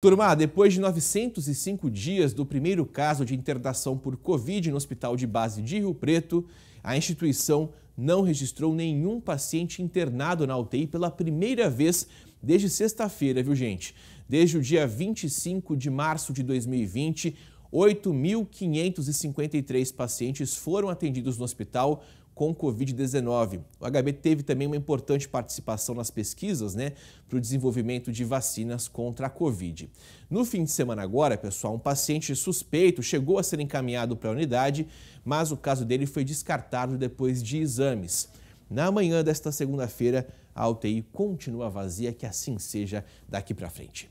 Turma, depois de 905 dias do primeiro caso de internação por Covid no Hospital de Base de Rio Preto, a instituição não registrou nenhum paciente internado na UTI pela primeira vez desde sexta-feira, viu gente? Desde o dia 25 de março de 2020, 8.553 pacientes foram atendidos no hospital com Covid-19. O HB teve também uma importante participação nas pesquisas né, para o desenvolvimento de vacinas contra a Covid. No fim de semana agora, pessoal, um paciente suspeito chegou a ser encaminhado para a unidade, mas o caso dele foi descartado depois de exames. Na manhã desta segunda-feira, a UTI continua vazia, que assim seja daqui para frente.